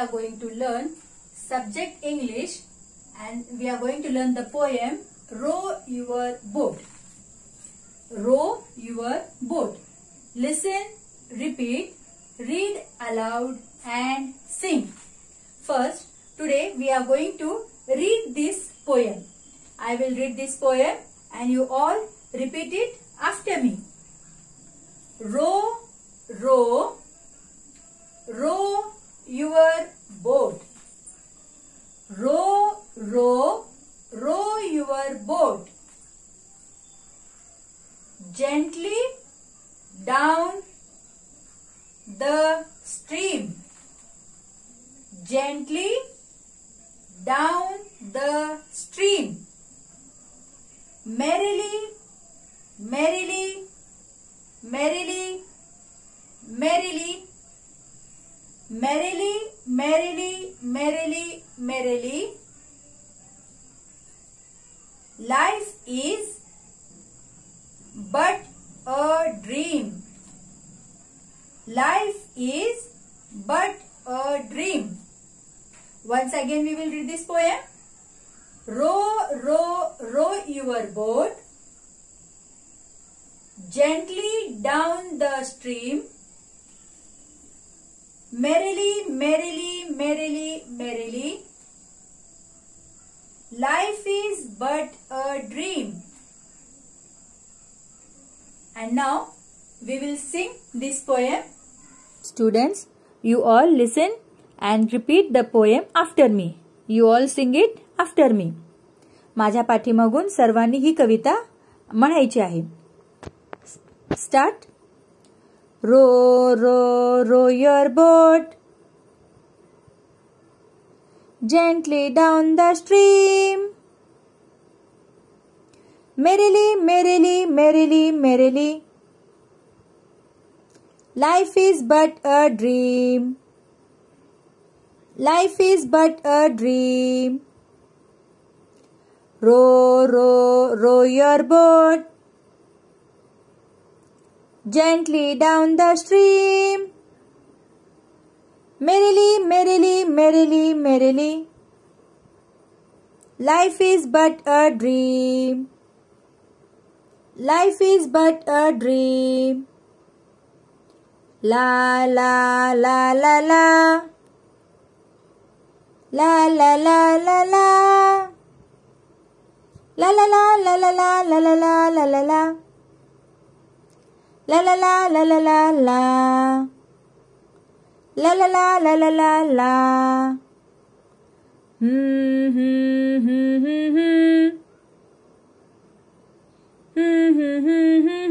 are going to learn subject English and we are going to learn the poem Row Your Boat. Row your boat. Listen, repeat, read aloud and sing. First, today we are going to read this poem. I will read this poem and you all repeat it after me. Row, row, row your boat. Row, row, row your boat. Gently down the stream. Gently down the stream. Merrily, merrily, merrily, merrily, merrily, merrily, merrily, merrily. Life is but a dream. Life is but a dream. Once again we will read this poem. Row, row, row your boat gently down the stream. Merrily, merrily, merrily, merrily. Life is but a dream. And now we will sing this poem. Students, you all listen and repeat the poem after me. You all sing it after me. माझ्या पाठीमागून सर्वांनी ही कविता म्हणायची आहे start Row, row, row your boat gently down the stream. Merrily, merrily, merrily, merrily. Life is but a dream. Life is but a dream. Row, row, row your boat gently down the stream. Merrily, merrily, merrily, merrily. Life is but a dream. Life is but a dream. La la la la la. La la la la la. La la la la la la la la la la la La la la la la la la. La la la la la la la. Hmm hmm hmm hmm hmm hmm hmm hmm. hmm. hmm.